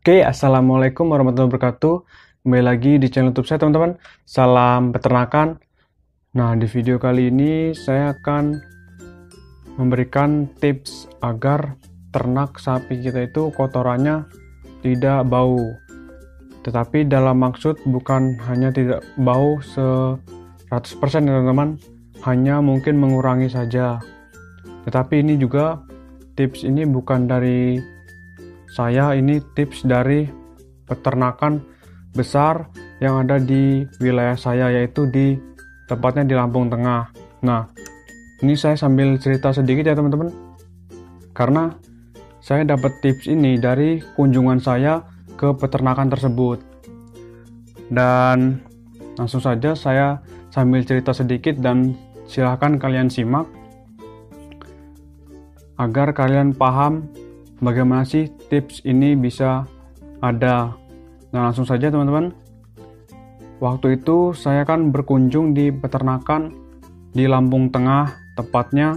Oke, Assalamualaikum warahmatullahi wabarakatuh. Kembali lagi di channel YouTube saya, teman-teman. Salam peternakan. Nah, di video kali ini saya akan memberikan tips agar ternak sapi kita itu kotorannya tidak bau. Tetapi dalam maksud bukan hanya tidak bau 100% ya, teman-teman. Hanya mungkin mengurangi saja. Tetapi ini juga tips ini bukan dari saya ini tips dari peternakan besar yang ada di wilayah saya yaitu di tepatnya di Lampung Tengah. Nah, ini saya sambil cerita sedikit ya teman-teman. Karena saya dapat tips ini dari kunjungan saya ke peternakan tersebut. Dan langsung saja saya sambil cerita sedikit dan silahkan kalian simak agar kalian paham bagaimana sih tips ini bisa ada. Nah, langsung saja teman-teman. Waktu itu saya kan berkunjung di peternakan di Lampung Tengah, tepatnya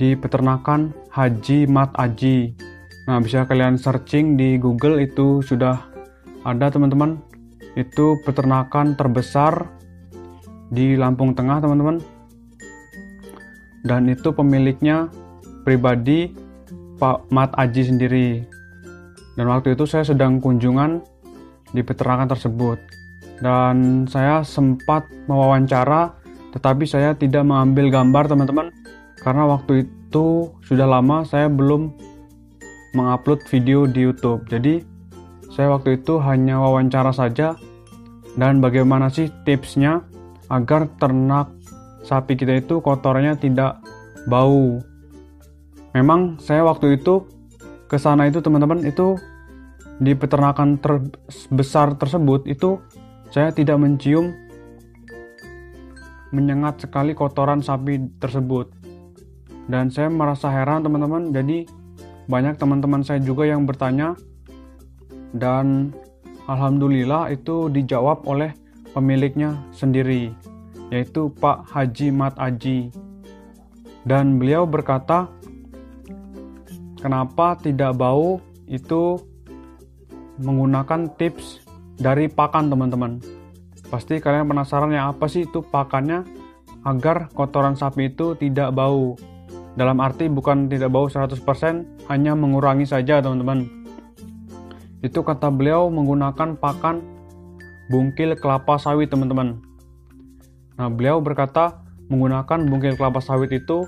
di peternakan Haji Mat Aji. Nah, bisa kalian searching di Google itu sudah ada teman-teman. Itu peternakan terbesar di Lampung Tengah, teman-teman. Dan itu pemiliknya pribadi Pak Mat Aji sendiri. Dan waktu itu saya sedang kunjungan di peternakan tersebut. Dan saya sempat mewawancara, tetapi saya tidak mengambil gambar teman-teman. Karena waktu itu sudah lama saya belum mengupload video di YouTube. Jadi saya waktu itu hanya wawancara saja dan bagaimana sih tipsnya agar ternak sapi kita itu kotorannya tidak bau memang saya waktu itu ke sana itu teman-teman itu di peternakan terbesar tersebut itu saya tidak mencium menyengat sekali kotoran sapi tersebut. Dan saya merasa heran teman-teman. Jadi banyak teman-teman saya juga yang bertanya. Dan alhamdulillah itu dijawab oleh pemiliknya sendiri yaitu Pak Haji Mat Aji. Dan beliau berkata kenapa tidak bau itu menggunakan tips dari pakan teman-teman? Pasti kalian penasaran ya apa sih itu pakannya? Agar kotoran sapi itu tidak bau. Dalam arti bukan tidak bau 100% hanya mengurangi saja teman-teman. Itu kata beliau menggunakan pakan bungkil kelapa sawit teman-teman. Nah beliau berkata menggunakan bungkil kelapa sawit itu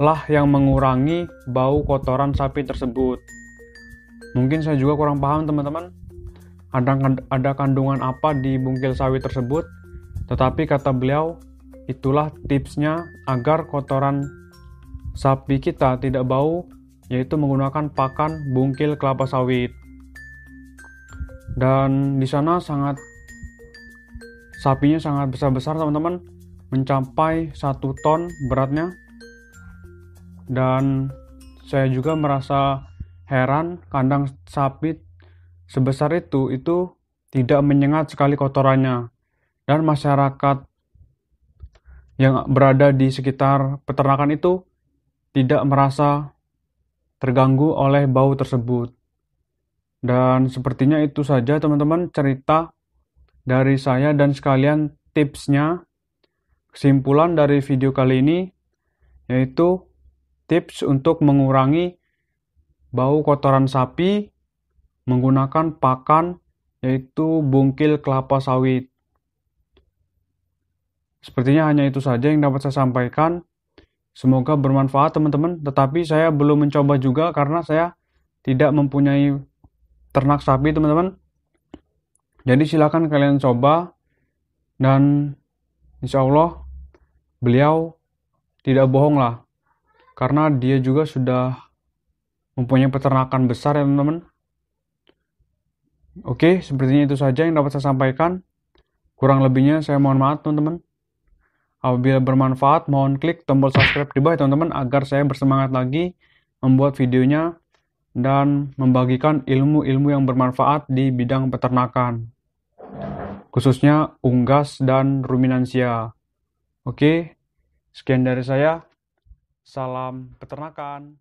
lah yang mengurangi bau kotoran sapi tersebut. Mungkin saya juga kurang paham teman-teman. Ada, ada kandungan apa di bungkil sawit tersebut. Tetapi kata beliau, itulah tipsnya agar kotoran sapi kita tidak bau, yaitu menggunakan pakan bungkil kelapa sawit. Dan di sana sangat sapinya sangat besar-besar teman-teman, mencapai satu ton beratnya dan saya juga merasa heran kandang sapi sebesar itu itu tidak menyengat sekali kotorannya dan masyarakat yang berada di sekitar peternakan itu tidak merasa terganggu oleh bau tersebut. Dan sepertinya itu saja teman-teman cerita dari saya dan sekalian tipsnya. Kesimpulan dari video kali ini yaitu tips untuk mengurangi bau kotoran sapi menggunakan pakan yaitu bungkil kelapa sawit. Sepertinya hanya itu saja yang dapat saya sampaikan. Semoga bermanfaat teman-teman, tetapi saya belum mencoba juga karena saya tidak mempunyai ternak sapi teman-teman. Jadi silakan kalian coba dan insya Allah beliau tidak bohong lah karena dia juga sudah mempunyai peternakan besar ya teman-teman. Oke, sepertinya itu saja yang dapat saya sampaikan. Kurang lebihnya saya mohon maaf teman-teman. Apabila bermanfaat, mohon klik tombol subscribe di bawah teman-teman agar saya bersemangat lagi membuat videonya dan membagikan ilmu-ilmu yang bermanfaat di bidang peternakan. Khususnya unggas dan ruminansia. Oke, sekian dari saya. Salam peternakan.